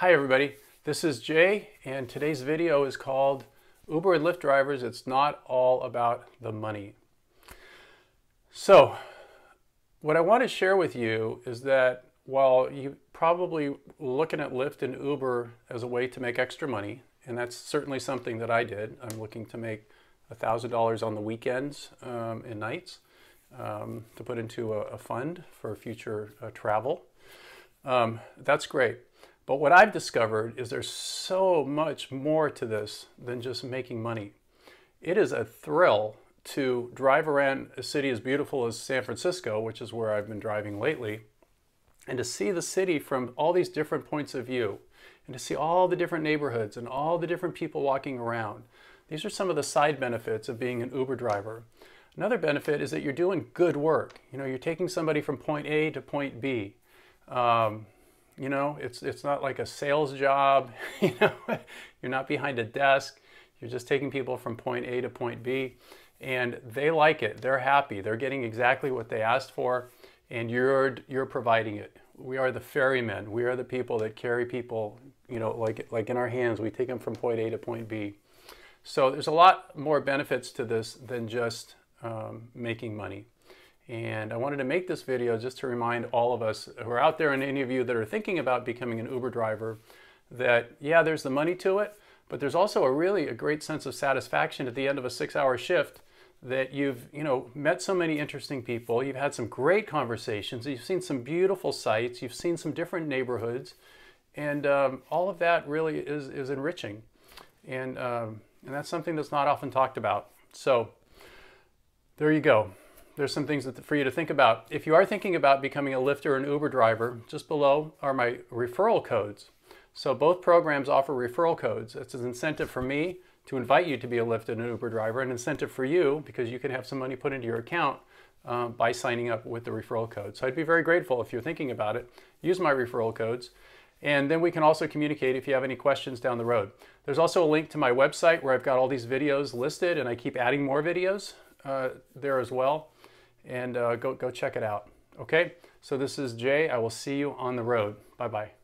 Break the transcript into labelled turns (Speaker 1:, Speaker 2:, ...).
Speaker 1: Hi everybody, this is Jay and today's video is called Uber and Lyft drivers, it's not all about the money. So what I want to share with you is that while you probably looking at Lyft and Uber as a way to make extra money, and that's certainly something that I did. I'm looking to make $1,000 on the weekends um, and nights um, to put into a, a fund for future uh, travel. Um, that's great. But what I've discovered is there's so much more to this than just making money. It is a thrill to drive around a city as beautiful as San Francisco, which is where I've been driving lately, and to see the city from all these different points of view, and to see all the different neighborhoods and all the different people walking around. These are some of the side benefits of being an Uber driver. Another benefit is that you're doing good work. You know, you're taking somebody from point A to point B. Um, you know, it's it's not like a sales job. You know, you're not behind a desk. You're just taking people from point A to point B, and they like it. They're happy. They're getting exactly what they asked for, and you're you're providing it. We are the ferrymen. We are the people that carry people. You know, like like in our hands, we take them from point A to point B. So there's a lot more benefits to this than just um, making money. And I wanted to make this video just to remind all of us who are out there and any of you that are thinking about becoming an Uber driver that, yeah, there's the money to it, but there's also a really a great sense of satisfaction at the end of a six hour shift that you've, you know, met so many interesting people, you've had some great conversations, you've seen some beautiful sights, you've seen some different neighborhoods, and um, all of that really is, is enriching. And, um, and that's something that's not often talked about. So there you go there's some things that, for you to think about. If you are thinking about becoming a Lyft or an Uber driver, just below are my referral codes. So both programs offer referral codes. It's an incentive for me to invite you to be a Lyft and an Uber driver, an incentive for you because you can have some money put into your account uh, by signing up with the referral code. So I'd be very grateful if you're thinking about it. Use my referral codes. And then we can also communicate if you have any questions down the road. There's also a link to my website where I've got all these videos listed and I keep adding more videos uh, there as well and uh, go, go check it out. Okay, so this is Jay. I will see you on the road. Bye bye.